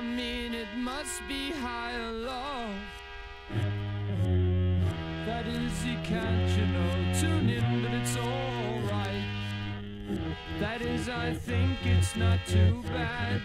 I mean, it must be high or low. That is, you can't, you know, tune in, but it's alright. That is, I think it's not too bad.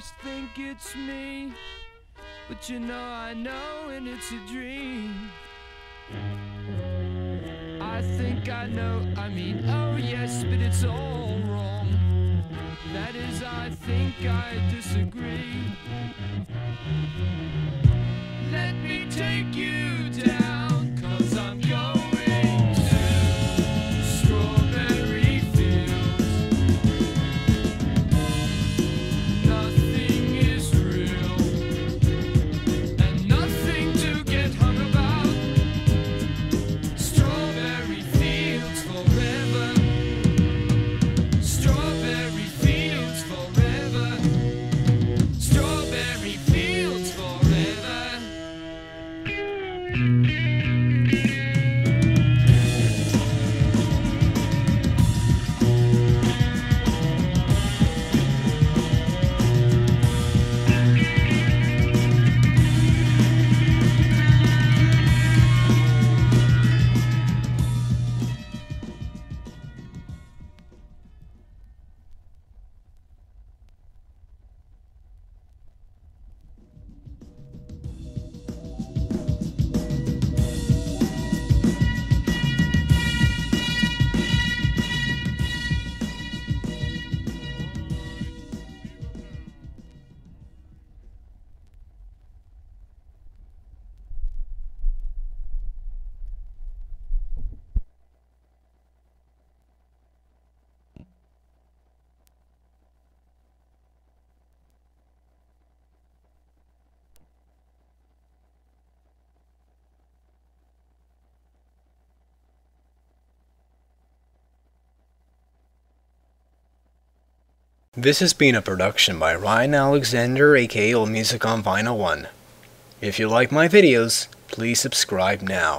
Sometimes think it's me. But you know, I know, and it's a dream. I think I know, I mean, oh yes, but it's all wrong. That is, I think I disagree. Let me take you This has been a production by Ryan Alexander aka Old Music on Vinyl 1. If you like my videos, please subscribe now.